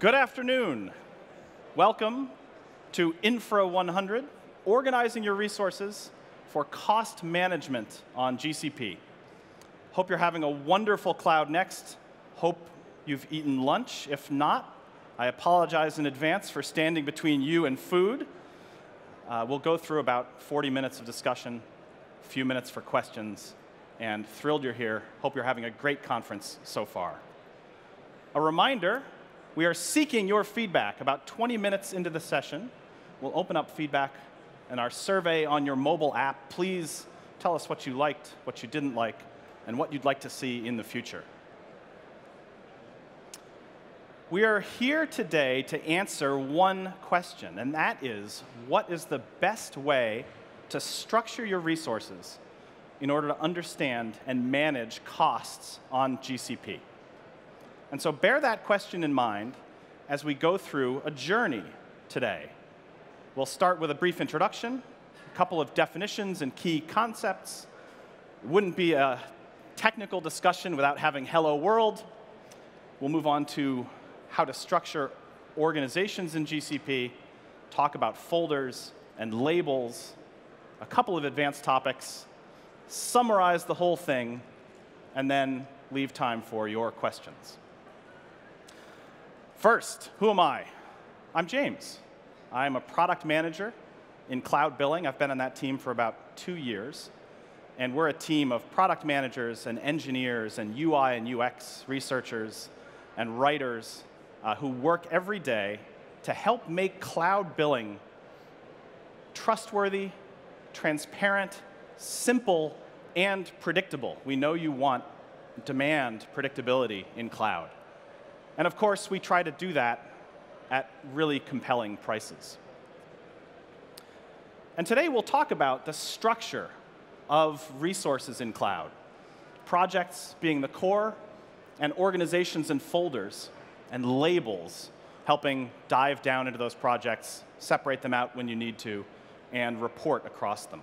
Good afternoon. Welcome to Infra 100, organizing your resources for cost management on GCP. Hope you're having a wonderful Cloud Next. Hope you've eaten lunch. If not, I apologize in advance for standing between you and food. Uh, we'll go through about 40 minutes of discussion, a few minutes for questions, and thrilled you're here. Hope you're having a great conference so far. A reminder, we are seeking your feedback about 20 minutes into the session. We'll open up feedback and our survey on your mobile app. Please tell us what you liked, what you didn't like, and what you'd like to see in the future. We are here today to answer one question, and that is, what is the best way to structure your resources in order to understand and manage costs on GCP? And so bear that question in mind as we go through a journey today. We'll start with a brief introduction, a couple of definitions and key concepts. It wouldn't be a technical discussion without having hello world. We'll move on to how to structure organizations in GCP, talk about folders and labels, a couple of advanced topics, summarize the whole thing, and then leave time for your questions. First, who am I? I'm James. I'm a product manager in cloud billing. I've been on that team for about two years. And we're a team of product managers and engineers and UI and UX researchers and writers uh, who work every day to help make cloud billing trustworthy, transparent, simple, and predictable. We know you want demand predictability in cloud. And of course, we try to do that at really compelling prices. And today we'll talk about the structure of resources in cloud, projects being the core, and organizations and folders and labels, helping dive down into those projects, separate them out when you need to, and report across them.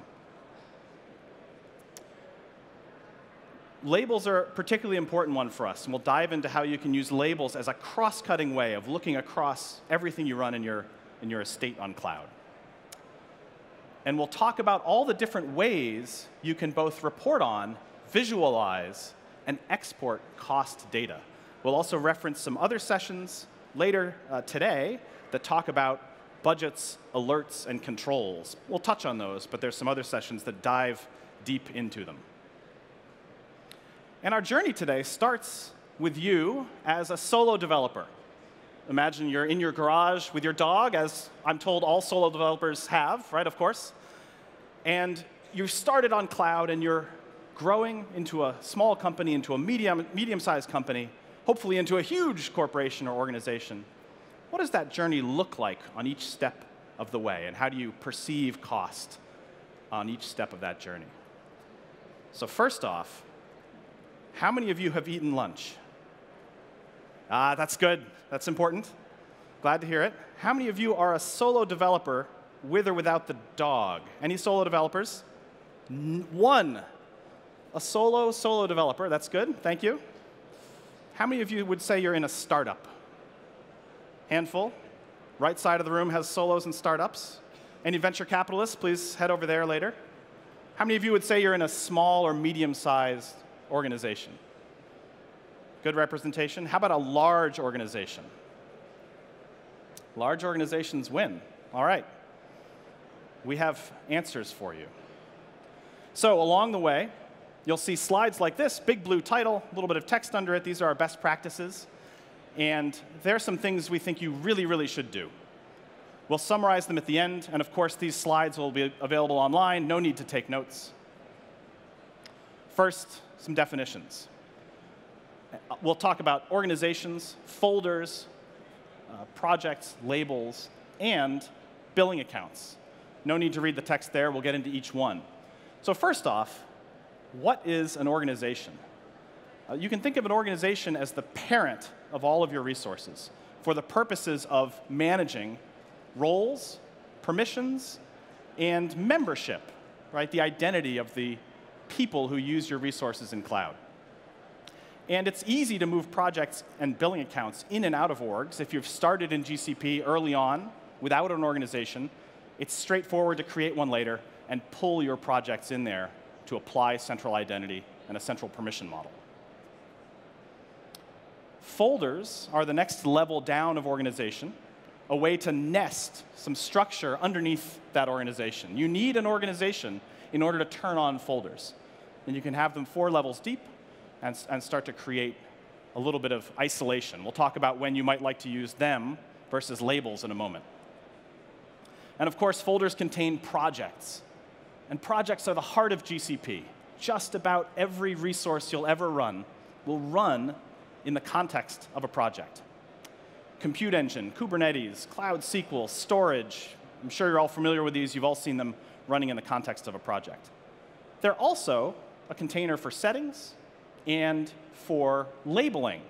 Labels are a particularly important one for us, and we'll dive into how you can use labels as a cross-cutting way of looking across everything you run in your, in your estate on cloud. And we'll talk about all the different ways you can both report on, visualize, and export cost data. We'll also reference some other sessions later uh, today that talk about budgets, alerts, and controls. We'll touch on those, but there's some other sessions that dive deep into them. And our journey today starts with you as a solo developer. Imagine you're in your garage with your dog, as I'm told all solo developers have, right, of course. And you've started on cloud and you're growing into a small company, into a medium, medium-sized company, hopefully into a huge corporation or organization. What does that journey look like on each step of the way, and how do you perceive cost on each step of that journey? So first off, how many of you have eaten lunch? Ah, that's good. That's important. Glad to hear it. How many of you are a solo developer with or without the dog? Any solo developers? N one. A solo solo developer. That's good. Thank you. How many of you would say you're in a startup? Handful. Right side of the room has solos and startups. Any venture capitalists, please head over there later. How many of you would say you're in a small or medium-sized organization? Good representation. How about a large organization? Large organizations win. All right. We have answers for you. So along the way, You'll see slides like this, big blue title, a little bit of text under it. These are our best practices. And there are some things we think you really, really should do. We'll summarize them at the end, and of course, these slides will be available online. No need to take notes. First, some definitions. We'll talk about organizations, folders, uh, projects, labels, and billing accounts. No need to read the text there. We'll get into each one. So first off, what is an organization? Uh, you can think of an organization as the parent of all of your resources for the purposes of managing roles, permissions, and membership, right? The identity of the people who use your resources in cloud. And it's easy to move projects and billing accounts in and out of orgs. If you've started in GCP early on without an organization, it's straightforward to create one later and pull your projects in there to apply central identity and a central permission model. Folders are the next level down of organization, a way to nest some structure underneath that organization. You need an organization in order to turn on folders. And you can have them four levels deep and, and start to create a little bit of isolation. We'll talk about when you might like to use them versus labels in a moment. And of course, folders contain projects. And projects are the heart of GCP. Just about every resource you'll ever run will run in the context of a project. Compute Engine, Kubernetes, Cloud SQL, storage. I'm sure you're all familiar with these. You've all seen them running in the context of a project. They're also a container for settings and for labeling.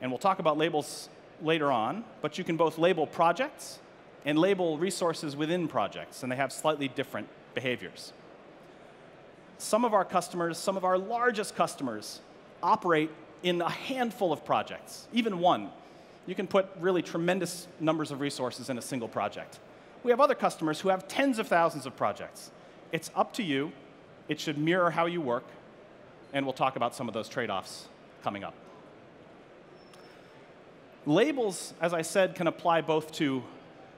And we'll talk about labels later on, but you can both label projects and label resources within projects, and they have slightly different behaviors. Some of our customers, some of our largest customers, operate in a handful of projects, even one. You can put really tremendous numbers of resources in a single project. We have other customers who have tens of thousands of projects. It's up to you. It should mirror how you work, and we'll talk about some of those trade-offs coming up. Labels, as I said, can apply both to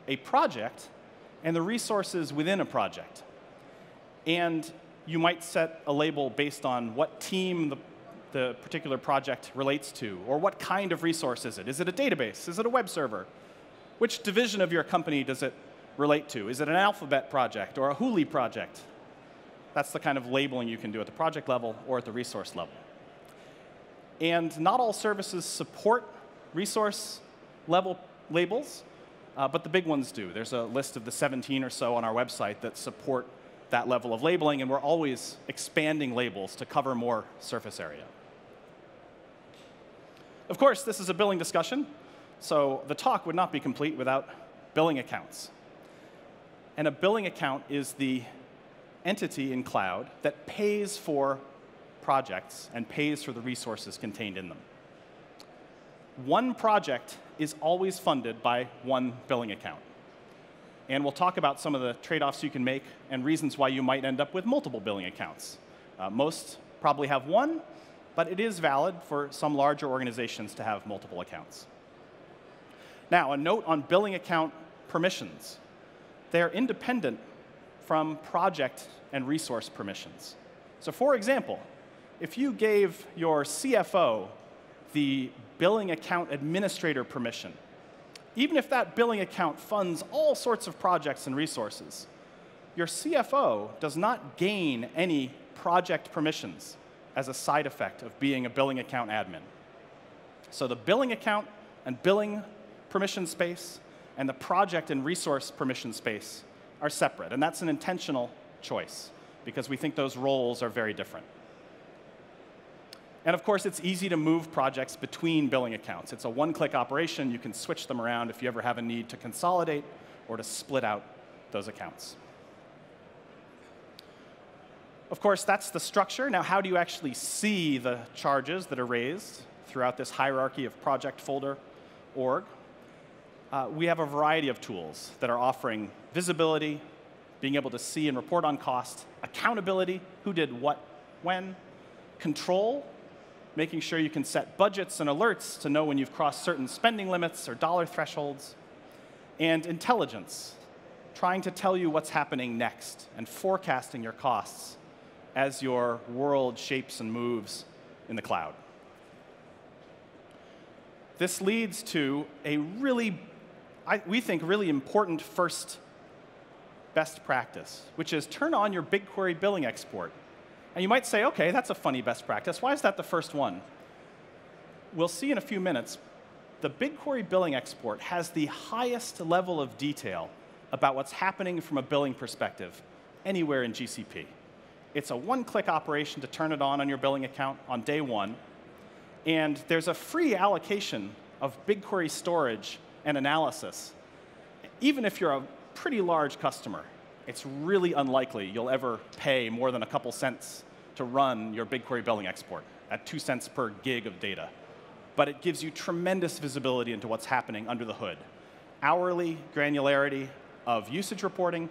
a project and the resources within a project. And you might set a label based on what team the, the particular project relates to, or what kind of resource is it? Is it a database? Is it a web server? Which division of your company does it relate to? Is it an alphabet project or a Hooli project? That's the kind of labeling you can do at the project level or at the resource level. And not all services support resource level labels, uh, but the big ones do. There's a list of the 17 or so on our website that support that level of labeling, and we're always expanding labels to cover more surface area. Of course, this is a billing discussion, so the talk would not be complete without billing accounts. And a billing account is the entity in cloud that pays for projects and pays for the resources contained in them. One project is always funded by one billing account. And we'll talk about some of the trade-offs you can make and reasons why you might end up with multiple billing accounts. Uh, most probably have one, but it is valid for some larger organizations to have multiple accounts. Now, a note on billing account permissions. They're independent from project and resource permissions. So for example, if you gave your CFO the billing account administrator permission, even if that billing account funds all sorts of projects and resources, your CFO does not gain any project permissions as a side effect of being a billing account admin. So the billing account and billing permission space and the project and resource permission space are separate, and that's an intentional choice because we think those roles are very different. And of course, it's easy to move projects between billing accounts. It's a one-click operation. You can switch them around if you ever have a need to consolidate or to split out those accounts. Of course, that's the structure. Now, how do you actually see the charges that are raised throughout this hierarchy of project folder org? Uh, we have a variety of tools that are offering visibility, being able to see and report on cost, accountability, who did what, when, control, making sure you can set budgets and alerts to know when you've crossed certain spending limits or dollar thresholds, and intelligence, trying to tell you what's happening next and forecasting your costs as your world shapes and moves in the cloud. This leads to a really, I, we think, really important first best practice, which is turn on your BigQuery billing export and you might say, okay, that's a funny best practice. Why is that the first one? We'll see in a few minutes. The BigQuery billing export has the highest level of detail about what's happening from a billing perspective anywhere in GCP. It's a one-click operation to turn it on on your billing account on day one. And there's a free allocation of BigQuery storage and analysis, even if you're a pretty large customer it's really unlikely you'll ever pay more than a couple cents to run your BigQuery billing export. at two cents per gig of data. But it gives you tremendous visibility into what's happening under the hood. Hourly granularity of usage reporting,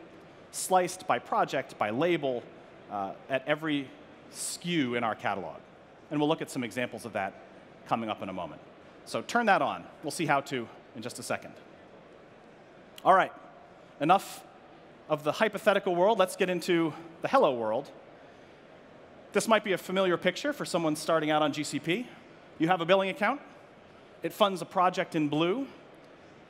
sliced by project, by label, uh, at every SKU in our catalog. And we'll look at some examples of that coming up in a moment. So turn that on. We'll see how to in just a second. All right, enough of the hypothetical world. Let's get into the hello world. This might be a familiar picture for someone starting out on GCP. You have a billing account, it funds a project in blue,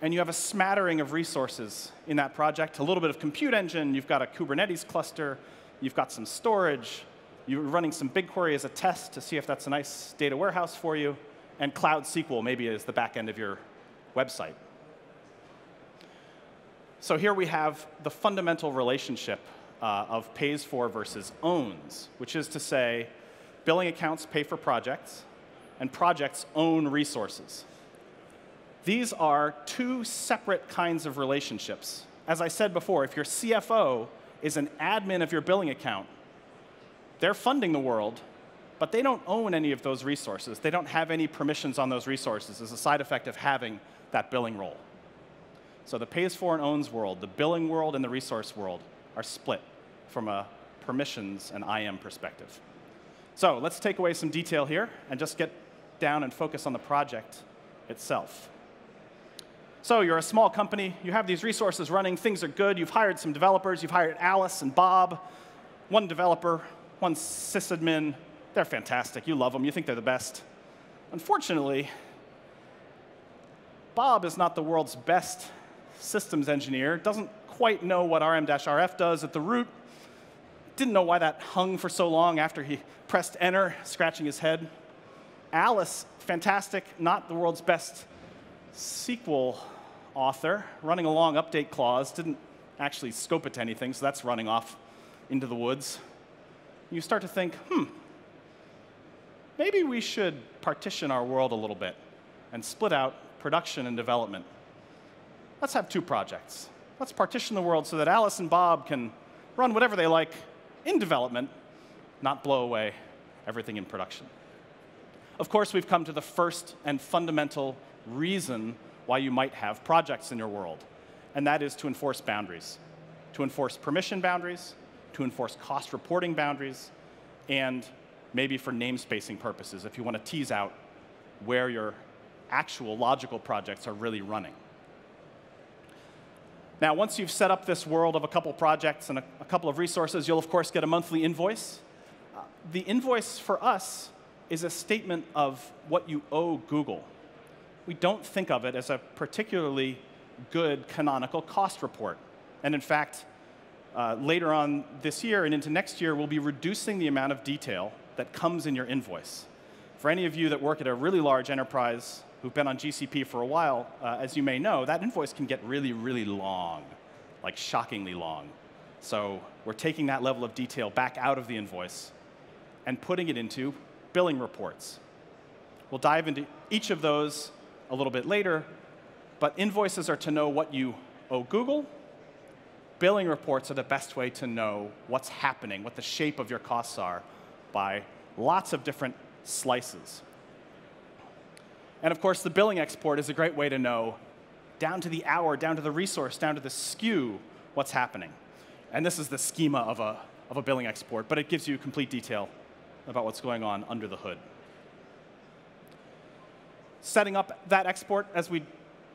and you have a smattering of resources in that project a little bit of compute engine, you've got a Kubernetes cluster, you've got some storage, you're running some BigQuery as a test to see if that's a nice data warehouse for you, and Cloud SQL maybe is the back end of your website. So here we have the fundamental relationship uh, of pays for versus owns, which is to say, billing accounts pay for projects, and projects own resources. These are two separate kinds of relationships. As I said before, if your CFO is an admin of your billing account, they're funding the world, but they don't own any of those resources. They don't have any permissions on those resources as a side effect of having that billing role. So the pays for and owns world, the billing world and the resource world are split from a permissions and IAM perspective. So let's take away some detail here and just get down and focus on the project itself. So you're a small company, you have these resources running, things are good, you've hired some developers, you've hired Alice and Bob, one developer, one sysadmin. They're fantastic, you love them, you think they're the best. Unfortunately, Bob is not the world's best systems engineer, doesn't quite know what rm-rf does at the root, didn't know why that hung for so long after he pressed enter, scratching his head. Alice, fantastic, not the world's best SQL author, running a long update clause, didn't actually scope it to anything, so that's running off into the woods. You start to think, hmm, maybe we should partition our world a little bit and split out production and development let's have two projects. Let's partition the world so that Alice and Bob can run whatever they like in development, not blow away everything in production. Of course, we've come to the first and fundamental reason why you might have projects in your world, and that is to enforce boundaries, to enforce permission boundaries, to enforce cost reporting boundaries, and maybe for namespacing purposes if you want to tease out where your actual logical projects are really running. Now, once you've set up this world of a couple projects and a, a couple of resources, you'll of course get a monthly invoice. Uh, the invoice for us is a statement of what you owe Google. We don't think of it as a particularly good canonical cost report. And in fact, uh, later on this year and into next year, we'll be reducing the amount of detail that comes in your invoice. For any of you that work at a really large enterprise who've been on GCP for a while, uh, as you may know, that invoice can get really, really long, like shockingly long. So we're taking that level of detail back out of the invoice and putting it into billing reports. We'll dive into each of those a little bit later, but invoices are to know what you owe Google. Billing reports are the best way to know what's happening, what the shape of your costs are by lots of different slices. And of course, the billing export is a great way to know down to the hour, down to the resource, down to the SKU, what's happening. And this is the schema of a, of a billing export, but it gives you complete detail about what's going on under the hood. Setting up that export, as we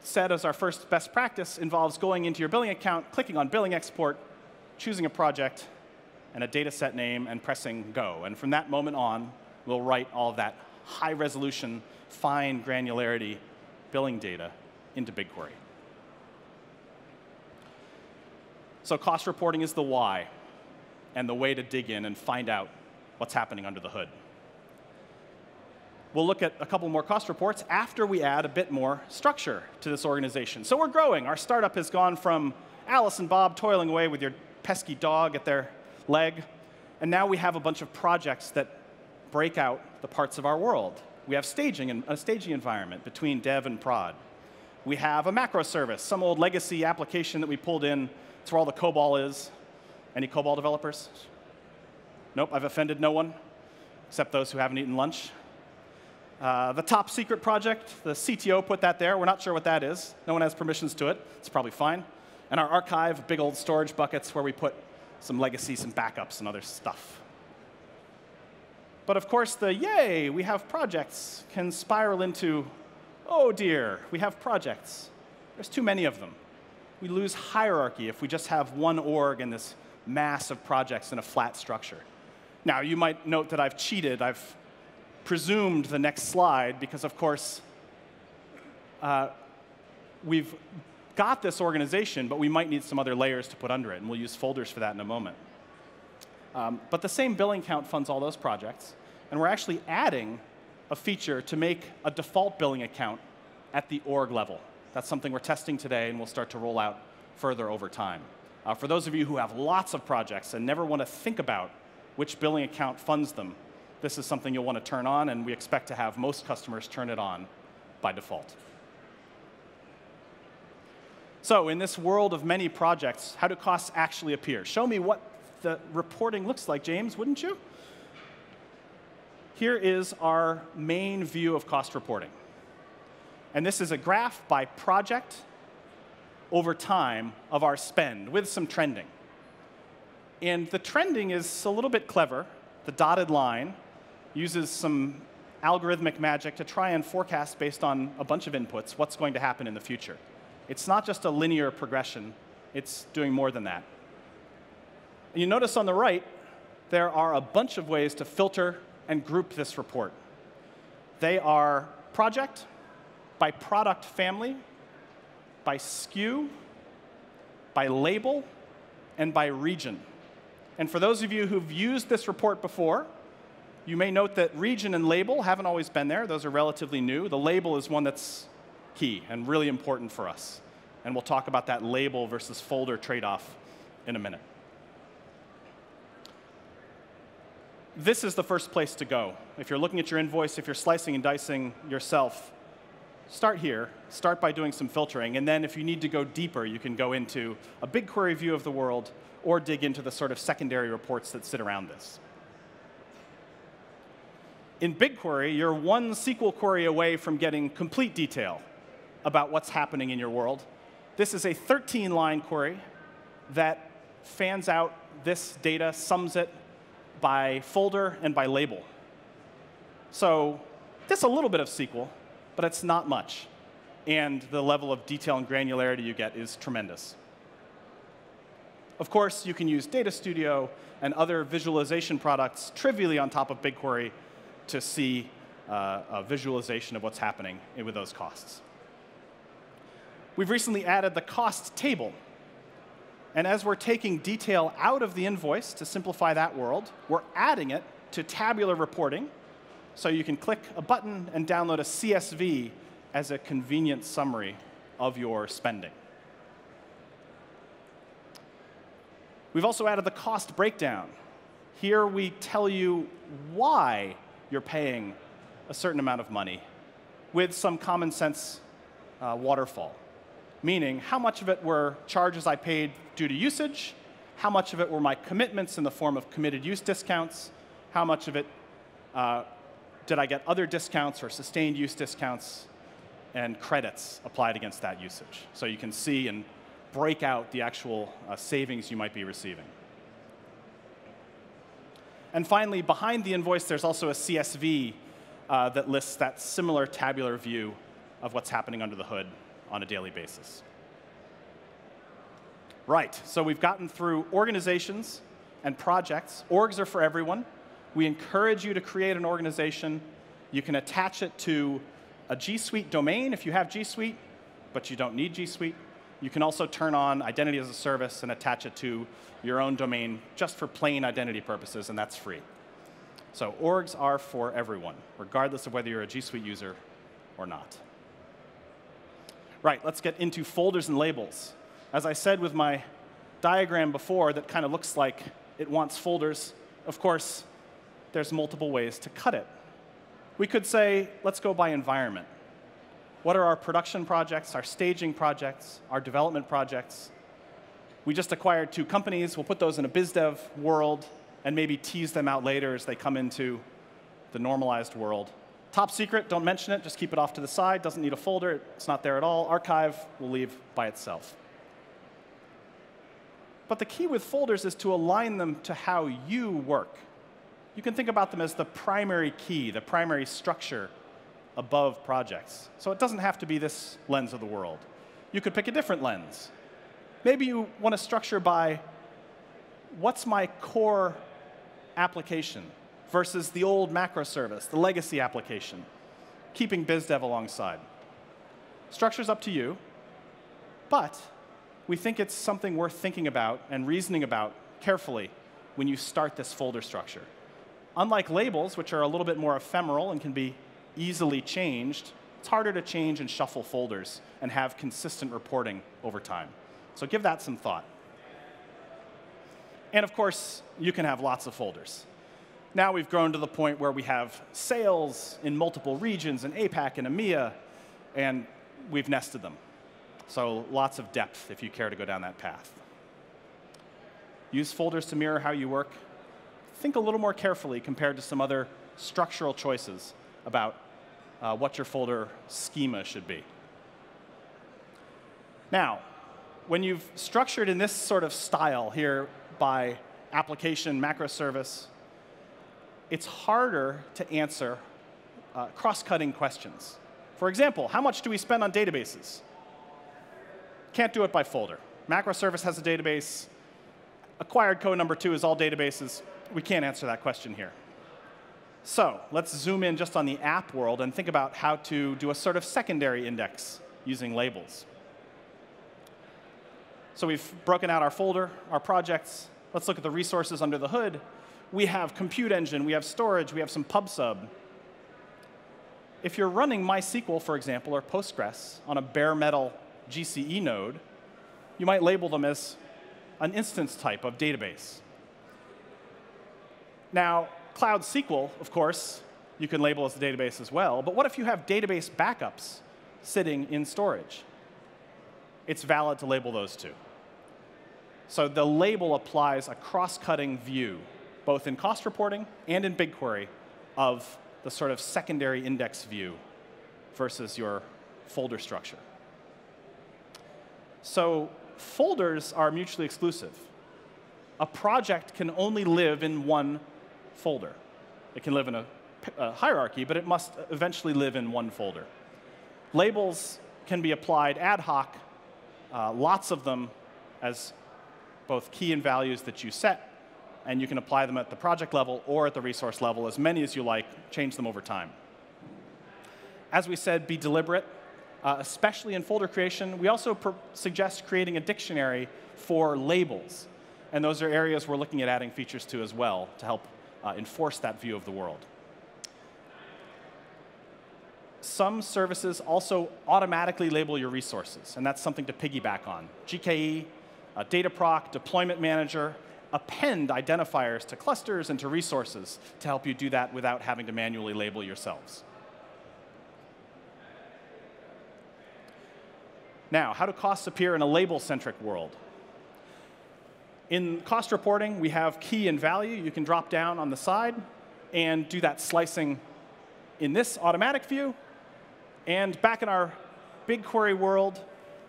said as our first best practice, involves going into your billing account, clicking on billing export, choosing a project and a data set name, and pressing go. And from that moment on, we'll write all that high resolution fine granularity billing data into BigQuery. So cost reporting is the why and the way to dig in and find out what's happening under the hood. We'll look at a couple more cost reports after we add a bit more structure to this organization. So we're growing. Our startup has gone from Alice and Bob toiling away with your pesky dog at their leg, and now we have a bunch of projects that break out the parts of our world we have staging and a staging environment between dev and prod. We have a macro service, some old legacy application that we pulled in. It's where all the COBOL is. Any COBOL developers? Nope, I've offended no one, except those who haven't eaten lunch. Uh, the top secret project, the CTO put that there. We're not sure what that is. No one has permissions to it. It's probably fine. And our archive, big old storage buckets where we put some legacy, some backups, and other stuff. But of course, the yay, we have projects can spiral into, oh dear, we have projects. There's too many of them. We lose hierarchy if we just have one org and this mass of projects in a flat structure. Now, you might note that I've cheated. I've presumed the next slide because, of course, uh, we've got this organization, but we might need some other layers to put under it, and we'll use folders for that in a moment. Um, but the same billing count funds all those projects, and we're actually adding a feature to make a default billing account at the org level. That's something we're testing today, and we'll start to roll out further over time. Uh, for those of you who have lots of projects and never want to think about which billing account funds them, this is something you'll want to turn on, and we expect to have most customers turn it on by default. So in this world of many projects, how do costs actually appear? Show me what the reporting looks like, James, wouldn't you? Here is our main view of cost reporting. And this is a graph by project over time of our spend with some trending. And the trending is a little bit clever. The dotted line uses some algorithmic magic to try and forecast based on a bunch of inputs what's going to happen in the future. It's not just a linear progression, it's doing more than that. And you notice on the right, there are a bunch of ways to filter and group this report. They are project, by product family, by SKU, by label, and by region. And for those of you who've used this report before, you may note that region and label haven't always been there. Those are relatively new. The label is one that's key and really important for us. And we'll talk about that label versus folder trade-off in a minute. This is the first place to go. If you're looking at your invoice, if you're slicing and dicing yourself, start here. Start by doing some filtering. And then if you need to go deeper, you can go into a BigQuery view of the world or dig into the sort of secondary reports that sit around this in BigQuery, you're one SQL query away from getting complete detail about what's happening in your world. This is a 13-line query that fans out this data, sums it by folder and by label. So that's a little bit of SQL, but it's not much. And the level of detail and granularity you get is tremendous. Of course, you can use Data Studio and other visualization products trivially on top of BigQuery to see uh, a visualization of what's happening with those costs. We've recently added the cost table. And as we're taking detail out of the invoice to simplify that world, we're adding it to tabular reporting. So you can click a button and download a CSV as a convenient summary of your spending. We've also added the cost breakdown. Here we tell you why you're paying a certain amount of money with some common sense uh, waterfall. Meaning, how much of it were charges I paid due to usage, how much of it were my commitments in the form of committed use discounts, how much of it uh, did I get other discounts or sustained use discounts and credits applied against that usage. So you can see and break out the actual uh, savings you might be receiving. And finally, behind the invoice, there's also a CSV uh, that lists that similar tabular view of what's happening under the hood on a daily basis. Right, so we've gotten through organizations and projects. Orgs are for everyone. We encourage you to create an organization. You can attach it to a G Suite domain if you have G Suite, but you don't need G Suite. You can also turn on identity as a service and attach it to your own domain just for plain identity purposes, and that's free. So orgs are for everyone, regardless of whether you're a G Suite user or not. Right, let's get into folders and labels. As I said with my diagram before that kind of looks like it wants folders, of course, there's multiple ways to cut it. We could say, let's go by environment. What are our production projects, our staging projects, our development projects? We just acquired two companies. We'll put those in a biz dev world and maybe tease them out later as they come into the normalized world. Top secret, don't mention it, just keep it off to the side, doesn't need a folder, it's not there at all. Archive will leave by itself. But the key with folders is to align them to how you work. You can think about them as the primary key, the primary structure above projects. So it doesn't have to be this lens of the world. You could pick a different lens. Maybe you want to structure by what's my core application versus the old macro service, the legacy application, keeping BizDev alongside. Structure's up to you, but we think it's something worth thinking about and reasoning about carefully when you start this folder structure. Unlike labels, which are a little bit more ephemeral and can be easily changed, it's harder to change and shuffle folders and have consistent reporting over time. So give that some thought. And of course, you can have lots of folders. Now we've grown to the point where we have sales in multiple regions, in APAC and EMEA, and we've nested them. So lots of depth if you care to go down that path. Use folders to mirror how you work. Think a little more carefully compared to some other structural choices about uh, what your folder schema should be. Now, when you've structured in this sort of style here by application, macro service, it's harder to answer uh, cross-cutting questions. For example, how much do we spend on databases? Can't do it by folder. Macro service has a database. Acquired code number two is all databases. We can't answer that question here. So let's zoom in just on the app world and think about how to do a sort of secondary index using labels. So we've broken out our folder, our projects. Let's look at the resources under the hood. We have compute engine, we have storage, we have some pub/sub. If you're running MySQL, for example, or Postgres on a bare metal GCE node, you might label them as an instance type of database. Now, Cloud SQL, of course, you can label as a database as well. But what if you have database backups sitting in storage? It's valid to label those two. So the label applies a cross-cutting view, both in cost reporting and in BigQuery, of the sort of secondary index view versus your folder structure. So folders are mutually exclusive. A project can only live in one folder. It can live in a, a hierarchy, but it must eventually live in one folder. Labels can be applied ad hoc, uh, lots of them as both key and values that you set, and you can apply them at the project level or at the resource level, as many as you like, change them over time. As we said, be deliberate uh, especially in folder creation. We also suggest creating a dictionary for labels. And those are areas we're looking at adding features to as well to help uh, enforce that view of the world. Some services also automatically label your resources, and that's something to piggyback on. GKE, uh, Dataproc, Deployment Manager, append identifiers to clusters and to resources to help you do that without having to manually label yourselves. Now, how do costs appear in a label-centric world? In cost reporting, we have key and value. You can drop down on the side and do that slicing in this automatic view. And back in our BigQuery world,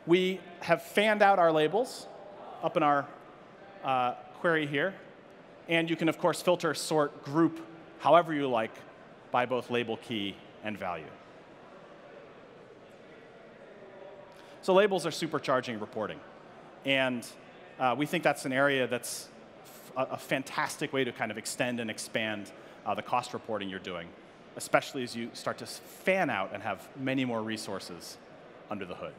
we have fanned out our labels up in our uh, query here. And you can, of course, filter, sort, group, however you like, by both label key and value. So labels are supercharging reporting. And uh, we think that's an area that's a, a, fantastic way to kind of extend and expand uh, the cost reporting you're doing, especially as you start to fan out and have many more resources under the hood.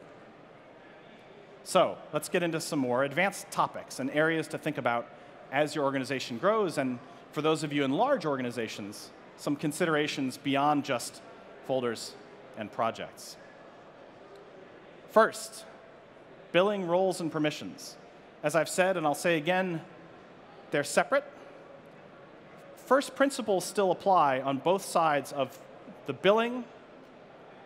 So let's get into some more advanced topics and areas to think about as your organization grows. And for those of you in large organizations, some considerations beyond just folders and projects. First, billing roles and permissions. As I've said, and I'll say again, they're separate. First principles still apply on both sides of the billing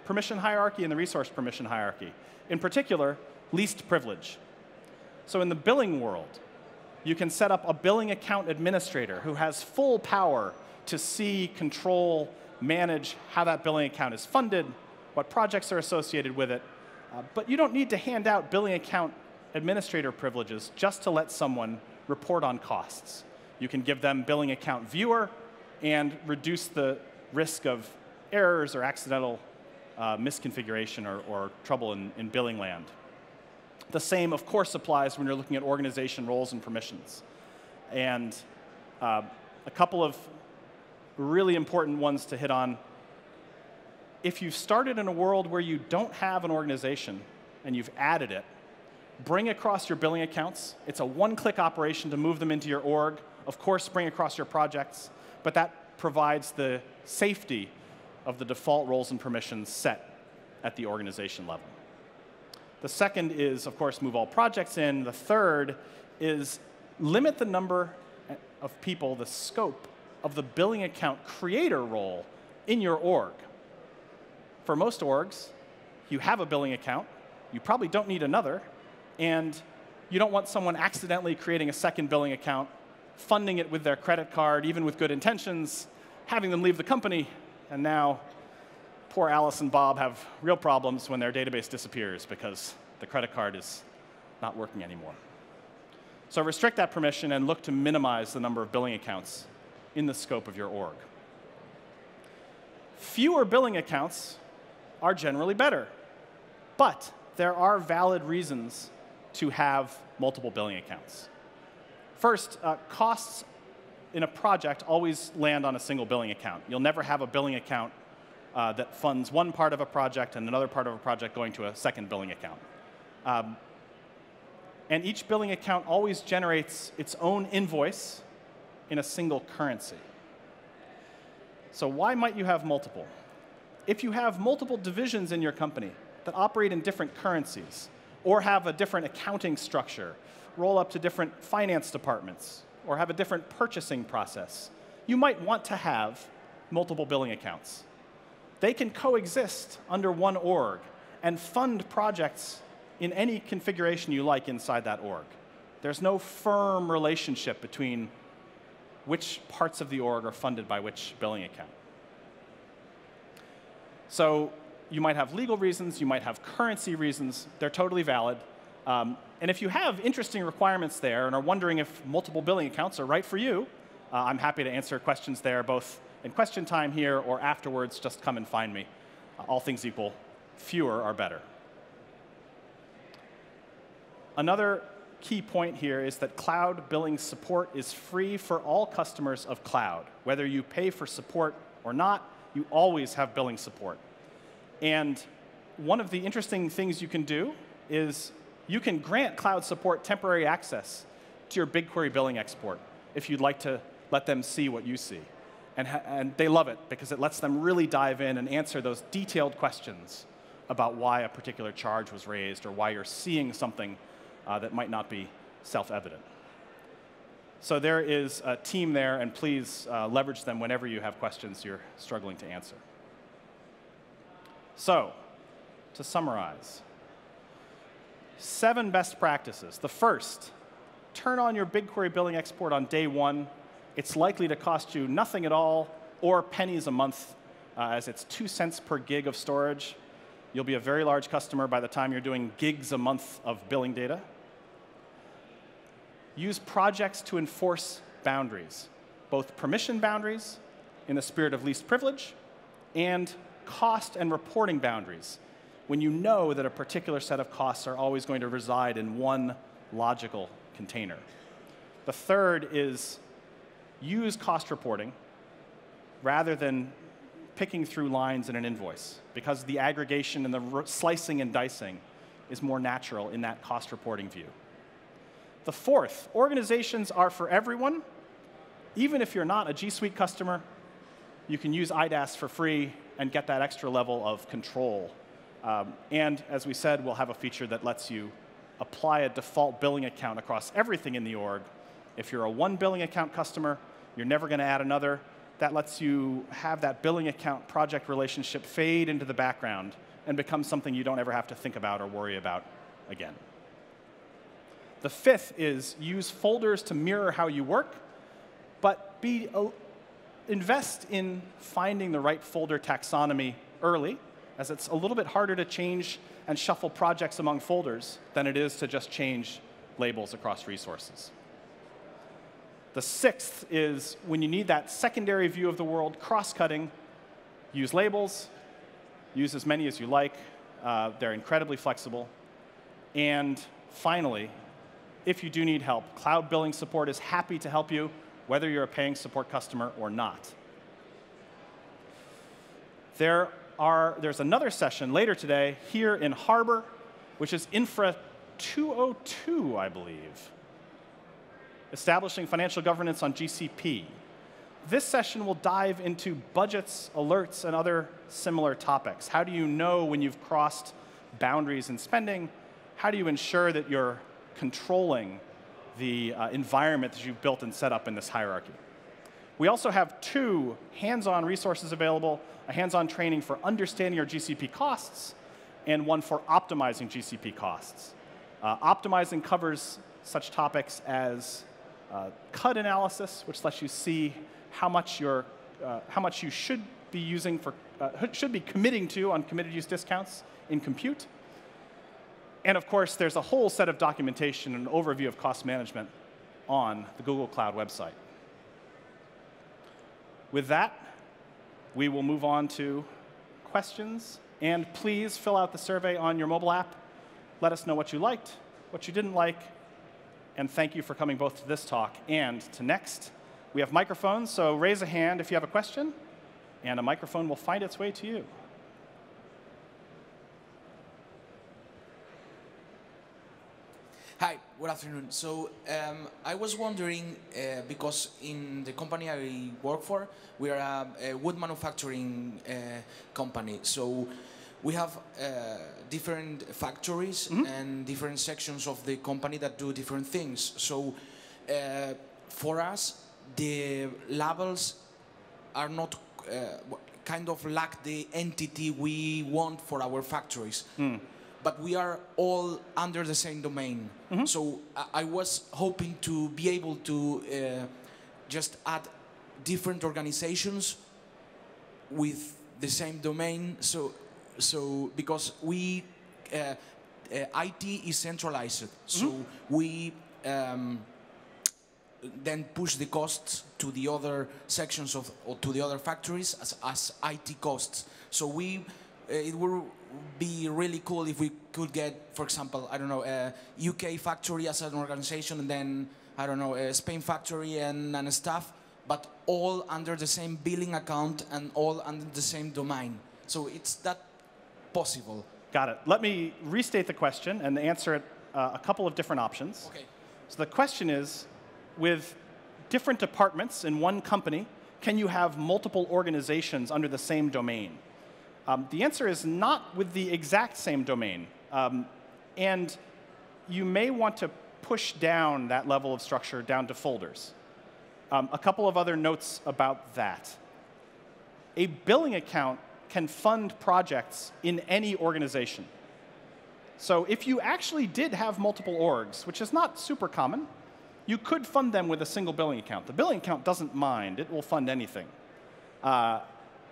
permission hierarchy and the resource permission hierarchy. In particular, least privilege. So in the billing world, you can set up a billing account administrator who has full power to see, control, manage how that billing account is funded, what projects are associated with it. Uh, but you don't need to hand out billing account administrator privileges just to let someone report on costs. You can give them billing account viewer and reduce the risk of errors or accidental uh, misconfiguration or, or trouble in, in billing land. The same, of course, applies when you're looking at organization roles and permissions. And uh, a couple of really important ones to hit on. If you've started in a world where you don't have an organization and you've added it, bring across your billing accounts. It's a one-click operation to move them into your org. Of course, bring across your projects, but that provides the safety of the default roles and permissions set at the organization level. The second is, of course, move all projects in. The third is limit the number of people, the scope of the billing account creator role in your org. For most orgs, you have a billing account. You probably don't need another. And you don't want someone accidentally creating a second billing account, funding it with their credit card, even with good intentions, having them leave the company, and now poor Alice and Bob have real problems when their database disappears because the credit card is not working anymore. So restrict that permission and look to minimize the number of billing accounts in the scope of your org. Fewer billing accounts are generally better, but there are valid reasons to have multiple billing accounts. First, uh, costs in a project always land on a single billing account. You'll never have a billing account uh, that funds one part of a project and another part of a project going to a second billing account. Um, and each billing account always generates its own invoice in a single currency. So why might you have multiple? If you have multiple divisions in your company that operate in different currencies, or have a different accounting structure, roll up to different finance departments, or have a different purchasing process, you might want to have multiple billing accounts. They can coexist under one org and fund projects in any configuration you like inside that org. There's no firm relationship between which parts of the org are funded by which billing account. So you might have legal reasons, you might have currency reasons. They're totally valid. Um, and if you have interesting requirements there and are wondering if multiple billing accounts are right for you, uh, I'm happy to answer questions there both in question time here or afterwards, just come and find me. All things equal, fewer are better. Another key point here is that cloud billing support is free for all customers of cloud. Whether you pay for support or not, you always have billing support. And one of the interesting things you can do is you can grant cloud support temporary access to your BigQuery billing export if you'd like to let them see what you see. And, and they love it because it lets them really dive in and answer those detailed questions about why a particular charge was raised or why you're seeing something uh, that might not be self-evident. So there is a team there, and please uh, leverage them whenever you have questions you're struggling to answer. So, to summarize, seven best practices. The first, turn on your BigQuery billing export on day one it's likely to cost you nothing at all or pennies a month, uh, as it's two cents per gig of storage. You'll be a very large customer by the time you're doing gigs a month of billing data. Use projects to enforce boundaries, both permission boundaries in the spirit of least privilege and cost and reporting boundaries when you know that a particular set of costs are always going to reside in one logical container. The third is use cost reporting rather than picking through lines in an invoice because the aggregation and the slicing and dicing is more natural in that cost reporting view. The fourth, organizations are for everyone. Even if you're not a G Suite customer, you can use IDaaS for free and get that extra level of control. Um, and as we said, we'll have a feature that lets you apply a default billing account across everything in the org if you're a one billing account customer, you're never going to add another. That lets you have that billing account project relationship fade into the background and become something you don't ever have to think about or worry about again. The fifth is use folders to mirror how you work, but be invest in finding the right folder taxonomy early, as it's a little bit harder to change and shuffle projects among folders than it is to just change labels across resources. The sixth is when you need that secondary view of the world, cross-cutting, use labels, use as many as you like. Uh, they're incredibly flexible. And finally, if you do need help, Cloud Billing Support is happy to help you, whether you're a paying support customer or not. There are, there's another session later today here in Harbor, which is Infra 202, I believe, establishing financial governance on GCP. This session will dive into budgets, alerts, and other similar topics. How do you know when you've crossed boundaries in spending? How do you ensure that you're controlling the uh, environment that you've built and set up in this hierarchy? We also have two hands-on resources available, a hands-on training for understanding your GCP costs and one for optimizing GCP costs. Uh, optimizing covers such topics as uh, CUD analysis, which lets you see how much, you uh, how much you should be using for, uh, should be committing to on committed use discounts in compute. And of course, there's a whole set of documentation and overview of cost management on the Google Cloud website. With that, we will move on to questions. And please fill out the survey on your mobile app. Let us know what you liked, what you didn't like, and thank you for coming both to this talk and to next. We have microphones, so raise a hand if you have a question, and a microphone will find its way to you. Hi, good afternoon. So um, I was wondering, uh, because in the company I work for, we are a, a wood manufacturing uh, company. So we have uh, different factories mm -hmm. and different sections of the company that do different things. So uh, for us, the labels are not uh, kind of lack the entity we want for our factories. Mm but we are all under the same domain. Mm -hmm. So I, I, was hoping to be able to uh, just add different organizations with the same domain. So, so because we uh, uh, IT is centralized, so mm -hmm. we. Um, then push the costs to the other sections of or to the other factories as, as IT costs. So we uh, it will be really cool if we could get, for example, I don't know, a UK factory as an organization, and then I don't know, a Spain factory and, and stuff, but all under the same billing account and all under the same domain. So it's that possible. Got it. Let me restate the question and answer it uh, a couple of different options. Okay. So the question is, with different departments in one company, can you have multiple organizations under the same domain? Um, the answer is not with the exact same domain. Um, and you may want to push down that level of structure down to folders. Um, a couple of other notes about that. A billing account can fund projects in any organization. So if you actually did have multiple orgs, which is not super common, you could fund them with a single billing account. The billing account doesn't mind. It will fund anything. Uh,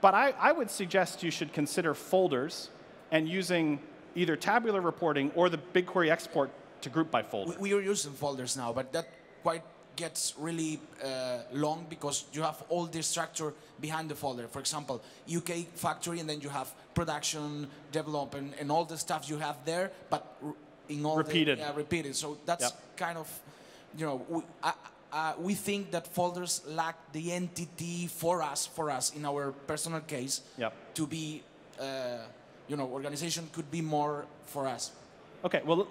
but I, I would suggest you should consider folders and using either tabular reporting or the BigQuery export to group by folder. We, we are using folders now, but that quite gets really uh, long because you have all this structure behind the folder. For example, UK factory, and then you have production, development, and all the stuff you have there, but in all repeated. The, yeah, repeated. So that's yep. kind of, you know, we, I, uh, we think that folders lack the entity for us, for us in our personal case, yep. to be, uh, you know, organization could be more for us. Okay, well,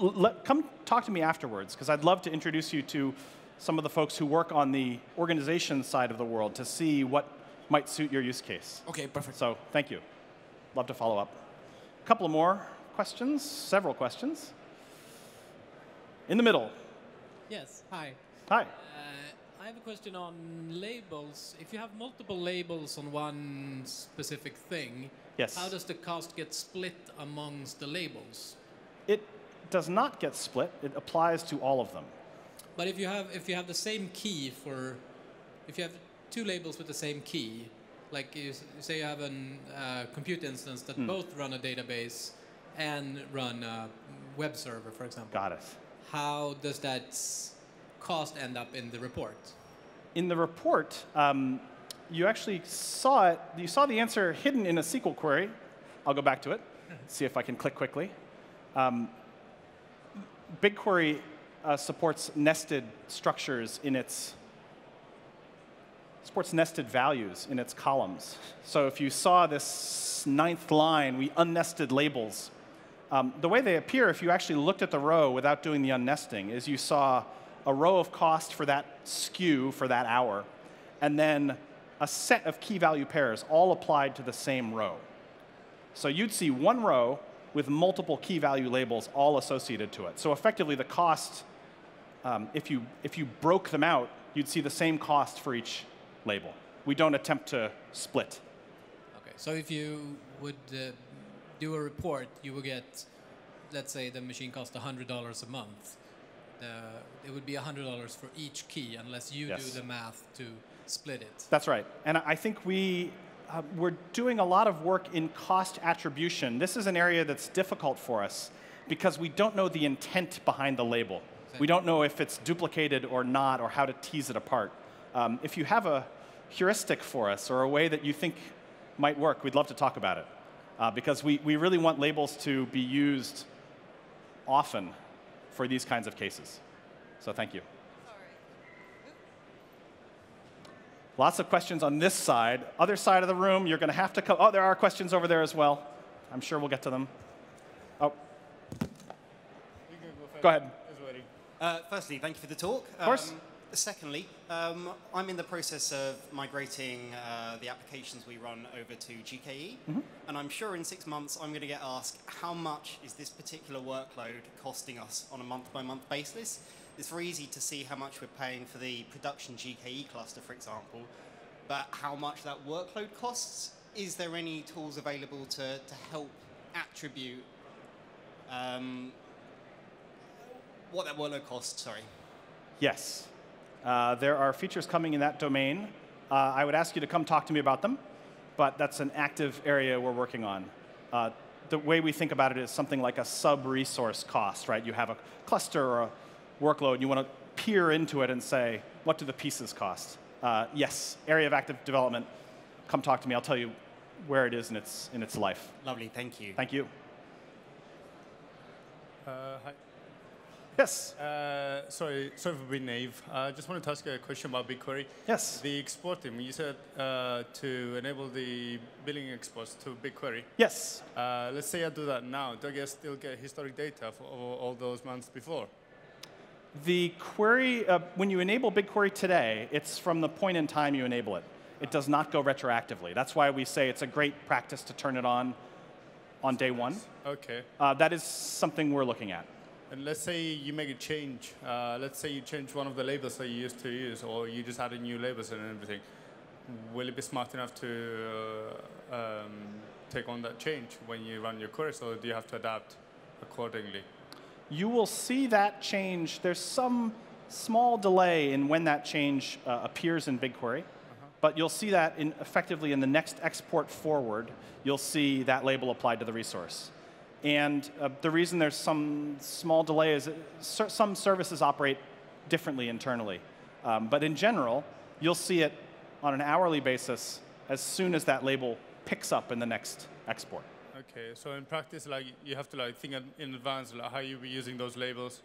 come talk to me afterwards, because I'd love to introduce you to some of the folks who work on the organization side of the world to see what might suit your use case. Okay, perfect. So thank you. Love to follow up. A couple more questions, several questions. In the middle. Yes, hi. Hi. Uh, I have a question on labels. If you have multiple labels on one specific thing, yes. how does the cost get split amongst the labels? It does not get split. It applies to all of them. But if you have if you have the same key for if you have two labels with the same key, like you, say you have a uh, compute instance that Hmm. both run a database and run a web server, for example. Got it. How does that cost end up in the report? In the report, um, you actually saw it. You saw the answer hidden in a SQL query. I'll go back to it. See if I can click quickly. Um, BigQuery uh, supports nested structures in its supports nested values in its columns. So if you saw this ninth line, we unnested labels. Um, the way they appear, if you actually looked at the row without doing the unnesting, is you saw a row of cost for that SKU for that hour, and then a set of key value pairs all applied to the same row. So you'd see one row with multiple key value labels all associated to it. So effectively, the cost, um, if, you, if you broke them out, you'd see the same cost for each label. We don't attempt to split. Okay, so if you would uh, do a report, you would get, let's say the machine costs $100 a month. The, it would be $100 for each key unless you Yes. do the math to split it. That's right. And I think we, uh, we're doing a lot of work in cost attribution. This is an area that's difficult for us because we don't know the intent behind the label. We don't know if it's duplicated or not or how to tease it apart. Um, if you have a heuristic for us or a way that you think might work, we'd love to talk about it. Uh, because we, we really want labels to be used often for these kinds of cases. So thank you. Lots of questions on this side. Other side of the room, you're going to have to come. Oh, there are questions over there as well. I'm sure we'll get to them. Oh, go ahead. Uh, firstly, thank you for the talk. Of course. Um, secondly, um, I'm in the process of migrating uh, the applications we run over to GKE, Mm-hmm. and I'm sure in six months I'm going to get asked how much is this particular workload costing us on a month-by-month basis. It's very easy to see how much we're paying for the production GKE cluster, for example, but how much that workload costs. Is there any tools available to, to help attribute um, what that workload costs? Sorry. Yes. Uh, there are features coming in that domain. Uh, I would ask you to come talk to me about them, but that's an active area we're working on. Uh, the way we think about it is something like a sub-resource cost, right? You have a cluster or a workload, and you want to peer into it and say, what do the pieces cost? Uh, yes, area of active development. Come talk to me. I'll tell you where it is in its, in its life. Lovely, thank you. Thank you. Uh, hi. Yes. Uh, sorry, sorry for being naive. I just wanted to ask you a question about BigQuery. Yes. The exporting, you said uh, to enable the billing exports to BigQuery. Yes. Uh, let's say I do that now. Do I get, still get historic data for all, those months before? The query, uh, when you enable BigQuery today, it's from the point in time you enable it. It does not go retroactively. That's why we say it's a great practice to turn it on on day one. Okay. Uh, that is something we're looking at. And let's say you make a change. Uh, let's say you change one of the labels that you used to use, or you just added new labels and everything. Will it be smart enough to uh, um, take on that change when you run your queries, or do you have to adapt accordingly? You will see that change. There's some small delay in when that change uh, appears in BigQuery, but you'll see that in effectively in the next export forward, you'll see that label applied to the resource. And uh, the reason there's some small delay is cer- some services operate differently internally. Um, but in general, you'll see it on an hourly basis as soon as that label picks up in the next export. Okay, so in practice, like you have to like think in- advance like, how you'll be using those labels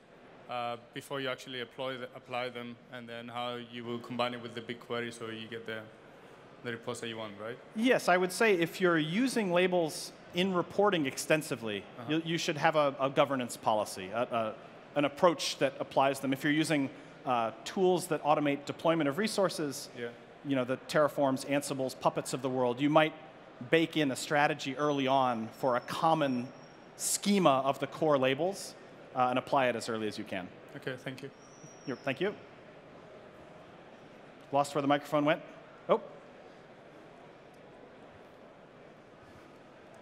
uh, before you actually apply, the, apply them, and then how you will combine it with the BigQuery so you get the the reports that you want, right? Yes, I would say if you're using labels in reporting extensively, you, you should have a, a governance policy, a, a, an approach that applies them. If you're using uh, tools that automate deployment of resources, Yeah. you know, the Terraforms, Ansibles, Puppets of the world, you might bake in a strategy early on for a common schema of the core labels uh, and apply it as early as you can. Okay, thank you. You're, thank you. Lost where the microphone went. Oh,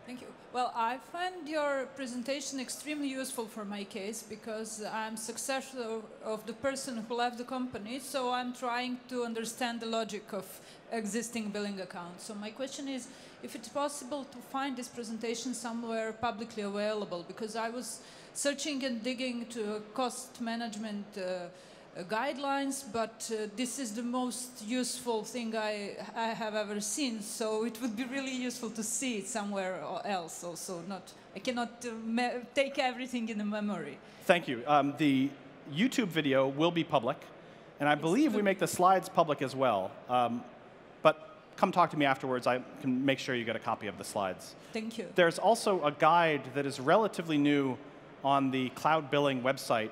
Thank you. Well, I find your presentation extremely useful for my case because I'm successor of the person who left the company, so I'm trying to understand the logic of existing billing accounts. So my question is if it's possible to find this presentation somewhere publicly available because I was searching and digging to cost management uh, guidelines, but uh, this is the most useful thing I, I have ever seen. So it would be really useful to see it somewhere else also. Not, I cannot uh, take everything in the memory. Thank you. Um, the YouTube video will be public, and I believe we make the slides public as well. Um, but come talk to me afterwards. I can make sure you get a copy of the slides. Thank you. There's also a guide that is relatively new on the cloud billing website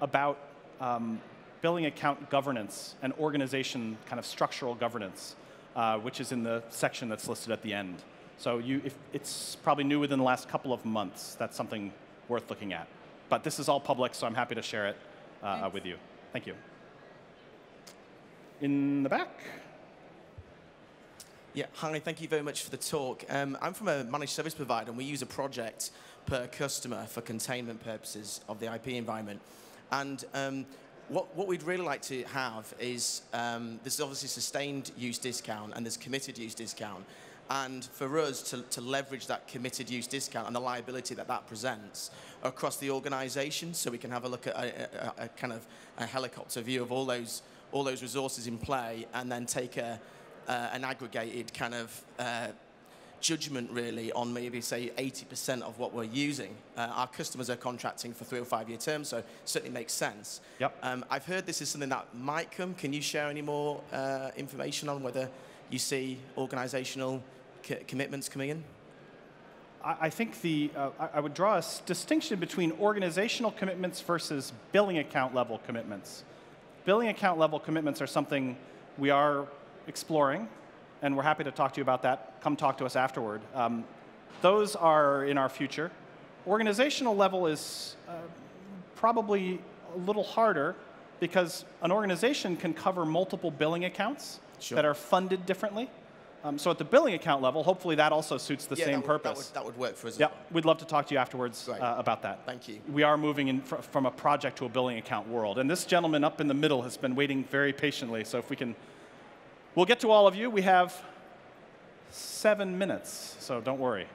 about um, billing account governance and organization kind of structural governance, uh, which is in the section that's listed at the end. So you, if, it's probably new within the last couple of months. That's something worth looking at. But this is all public, so I'm happy to share it uh, with you. Thank you. In the back. Yeah, hi, thank you very much for the talk. Um, I'm from a managed service provider, and we use a project per customer for containment purposes of the IP environment. And um, what, what we'd really like to have is um, there's obviously sustained use discount and there's committed use discount. And for us to, to leverage that committed use discount and the liability that that presents across the organization so we can have a look at a, a, a kind of a helicopter view of all those, all those resources in play and then take a, uh, an aggregated kind of uh, judgment really on maybe say 80% of what we're using. Uh, our customers are contracting for three or five year terms, so certainly makes sense. Yep. Um, I've heard this is something that might come. Can you share any more uh, information on whether you see organizational commitments coming in? I, think the, uh, I would draw a distinction between organizational commitments versus billing account level commitments. Billing account level commitments are something we are exploring and we're happy to talk to you about that. Come talk to us afterward. Um, those are in our future. Organizational level is uh, probably a little harder because an organization can cover multiple billing accounts sure. that are funded differently. Um, so at the billing account level, hopefully that also suits the yeah, same that would, purpose. That would, that would, work for us. Yeah, well. we'd love to talk to you afterwards uh, about that. Thank you. We are moving in fr from a project to a billing account world, and this gentleman up in the middle has been waiting very patiently. So if we can We'll get to all of you. We have seven minutes, so don't worry.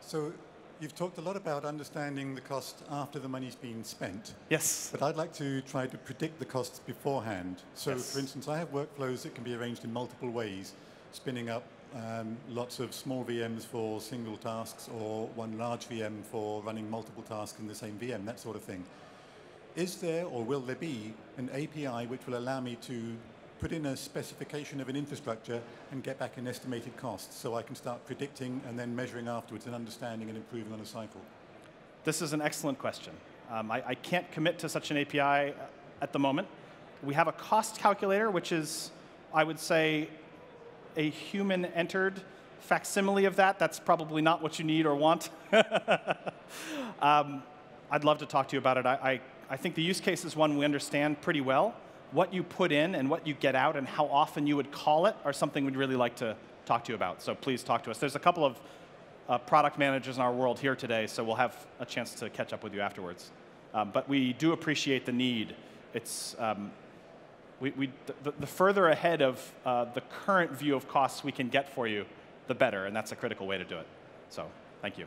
So you've talked a lot about understanding the cost after the money's been spent. Yes. But I'd like to try to predict the costs beforehand. So yes. for instance, I have workflows that can be arranged in multiple ways, spinning up um, lots of small VMs for single tasks or one large VM for running multiple tasks in the same VM, that sort of thing. Is there or will there be an API which will allow me to put in a specification of an infrastructure and get back an estimated cost so I can start predicting and then measuring afterwards and understanding and improving on a cycle? This is an excellent question. Um, I, I, can't commit to such an API uh, at the moment. We have a cost calculator, which is, I would say, a human entered facsimile of that. That's probably not what you need or want. um, I'd love to talk to you about it. I, I, I think the use case is one we understand pretty well what you put in and what you get out and how often you would call it are something we'd really like to talk to you about. So please talk to us. There's a couple of uh, product managers in our world here today, so we'll have a chance to catch up with you afterwards. Um, but we do appreciate the need. It's, um, we, we, the, the, further ahead of uh, the current view of costs we can get for you, the better, and that's a critical way to do it. So thank you.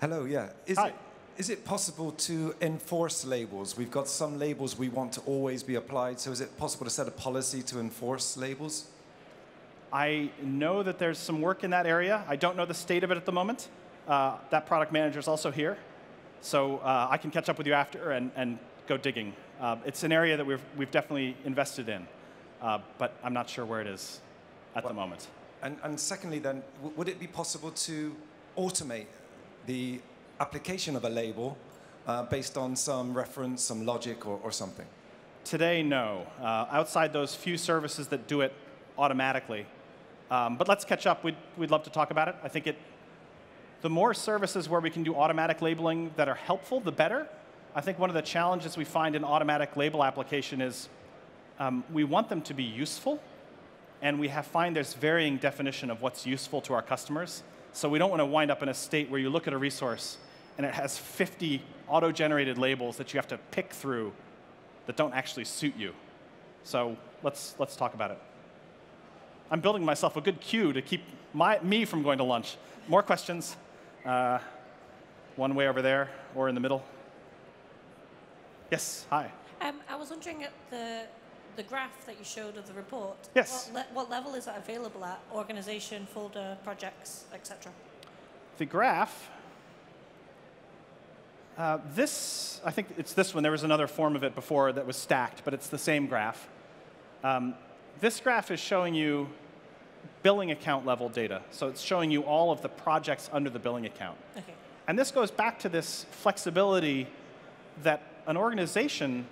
Hello, yeah. Is Hi. Is it possible to enforce labels? We've got some labels we want to always be applied, so is it possible to set a policy to enforce labels? I know that there's some work in that area. I don't know the state of it at the moment. Uh, that product manager is also here, so uh, I can catch up with you after and, and go digging. Uh, it's an area that we've, we've definitely invested in, uh, but I'm not sure where it is at well, the moment. And, and secondly, then, would it be possible to automate the application of a label uh, based on some reference, some logic, or, or something? Today, no. Uh, outside those few services that do it automatically. Um, but let's catch up. We'd, we'd love to talk about it. I think it, the more services where we can do automatic labeling that are helpful, the better. I think one of the challenges we find in automatic label application is um, we want them to be useful, and we have find there's varying definition of what's useful to our customers. So we don't want to wind up in a state where you look at a resource and it has 50 auto-generated labels that you have to pick through that don't actually suit you. So let's, let's talk about it. I'm building myself a good queue to keep my, me from going to lunch. More questions? Uh, one way over there or in the middle. Yes, hi. Um, I was wondering at the the graph that you showed of the report. Yes. What, le- what level is that available at? Organization, folder, projects, etc. The graph, uh, this, I think it's this one. There was another form of it before that was stacked, but it's the same graph. Um, this graph is showing you billing account level data. So it's showing you all of the projects under the billing account. Okay. And this goes back to this flexibility that an organization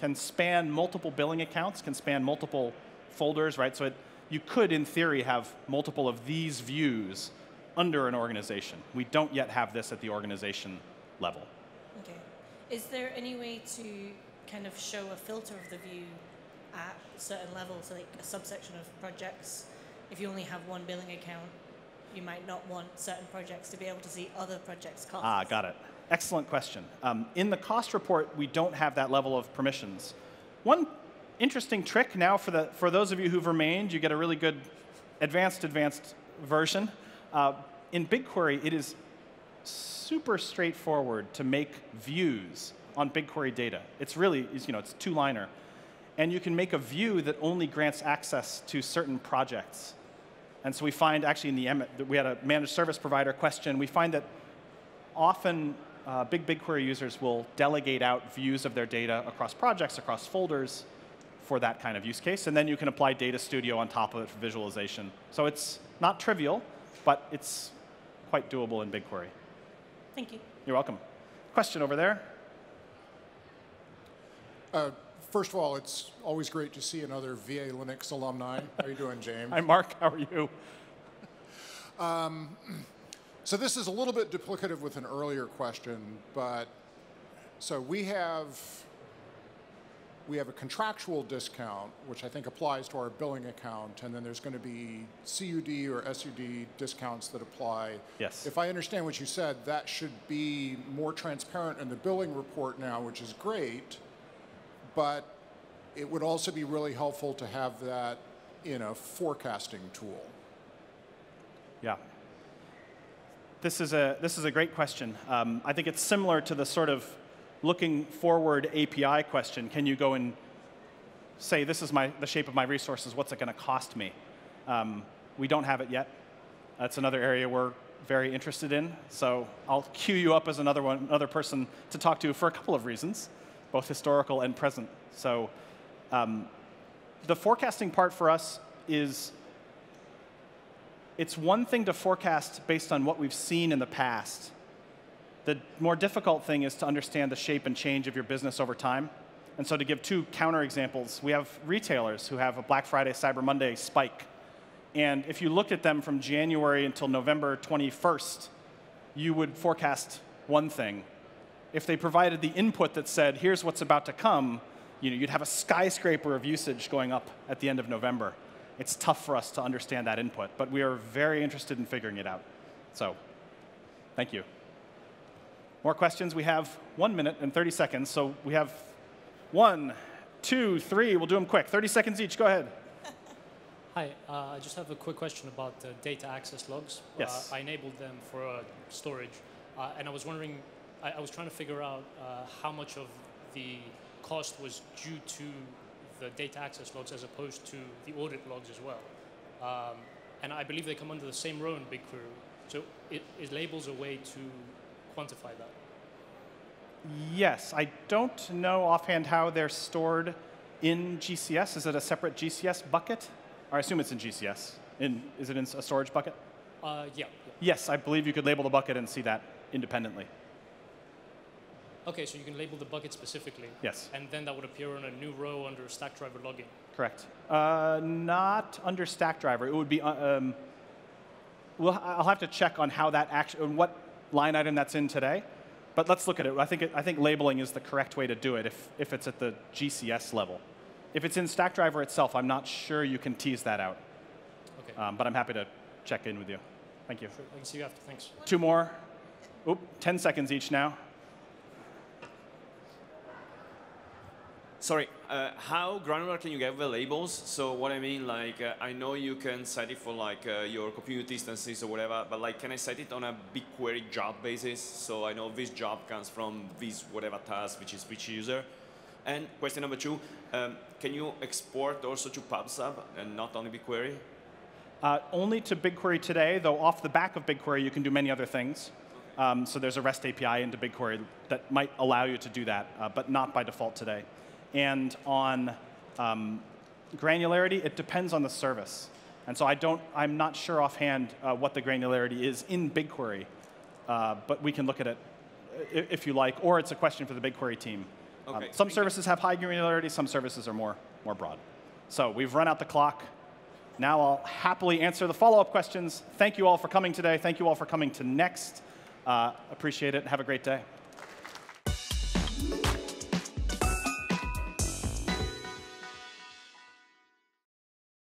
can span multiple billing accounts, can span multiple folders, right? So it, you could, in theory, have multiple of these views under an organization. We don't yet have this at the organization level. Okay. Is there any way to kind of show a filter of the view at certain levels, like a subsection of projects? If you only have one billing account, you might not want certain projects to be able to see other projects' costs. Ah, got it. Excellent question. Um, in the cost report, we don't have that level of permissions. One interesting trick now for, the, for those of you who've remained, you get a really good advanced, advanced version. Uh, in BigQuery, it is super straightforward to make views on BigQuery data. It's really, you know, it's two-liner. And you can make a view that only grants access to certain projects. And so we find actually in the, we had a managed service provider question, we find that often uh, big BigQuery users will delegate out views of their data across projects, across folders for that kind of use case. And then you can apply Data Studio on top of it for visualization. So it's not trivial, but it's quite doable in BigQuery. Thank you. You're welcome. Question over there. Uh, first of all, it's always great to see another VA Linux alumni. How are you doing, James? Hi, Mark. How are you? Um, so this is a little bit duplicative with an earlier question, but so we have we have a contractual discount, which I think applies to our billing account, and then there's going to be CUD or SUD discounts that apply. Yes. If I understand what you said, that should be more transparent in the billing report now, which is great, but it would also be really helpful to have that in a forecasting tool. Yeah. This is a, this is a great question. Um, I think it's similar to the sort of looking forward API question. Can you go and say, this is my, the shape of my resources, what's it going to cost me? Um, we don't have it yet. That's another area we're very interested in. So I'll queue you up as another, one, another person to talk to for a couple of reasons, both historical and present. So um, the forecasting part for us is it's one thing to forecast based on what we've seen in the past. The more difficult thing is to understand the shape and change of your business over time. And so to give two counterexamples, we have retailers who have a Black Friday, Cyber Monday spike. And if you looked at them from January until November 21st, you would forecast one thing. If they provided the input that said, here's what's about to come, you know, you'd have a skyscraper of usage going up at the end of November it's tough for us to understand that input, but we are very interested in figuring it out. So, thank you. More questions? We have one minute and 30 seconds, so we have one, two, three. We'll do them quick. 30 seconds each. Go ahead. Hi, uh, I just have a quick question about the data access logs. Yes. Uh, I enabled them for uh, storage, uh, and I was wondering, I, I, was trying to figure out uh, how much of the cost was due to the data access logs as opposed to the audit logs as well. Um, and I believe they come under the same row in BigQuery. So it, is labels a way to quantify that? Yes, I don't know offhand how they're stored in GCS. Is it a separate GCS bucket? Or I assume it's in GCS. In, is it in a storage bucket? Uh, yeah, yeah. Yes, I believe you could label the bucket and see that independently. Okay, so you can label the bucket specifically. Yes. And then that would appear on a new row under Stackdriver logging. Correct. Uh, not under Stackdriver. It would be. Uh, um, we'll, I'll have to check on how that actually, what line item that's in today. But let's look at it. I think it, I think labeling is the correct way to do it if if it's at the GCS level. If it's in Stackdriver itself, I'm not sure you can tease that out. Okay. Um, but I'm happy to check in with you. Thank you. Sure, I can see you after. Thanks. Two more. Oop, 10 seconds each now. Sorry, uh, how granular can you get the labels? So what I mean, like, uh, I know you can set it for like uh, your compute instances or whatever, but like, can I set it on a BigQuery job basis? So I know this job comes from this whatever task, which is which user. And question number two, um, can you export also to PubSub and not only BigQuery? Uh, only to BigQuery today, though off the back of BigQuery, you can do many other things. Um, so there's a REST API into BigQuery that might allow you to do that, uh, but not by default today. And on um, granularity, it depends on the service. And so I don't, I'm not sure offhand uh, what the granularity is in BigQuery, uh, but we can look at it i- if you like, or it's a question for the BigQuery team. Um, Okay, some services have high granularity, some services are more, more broad. So we've run out the clock. Now I'll happily answer the follow-up questions. Thank you all for coming today. Thank you all for coming to Next. Uh, appreciate it. Have a great day.